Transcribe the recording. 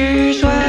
执着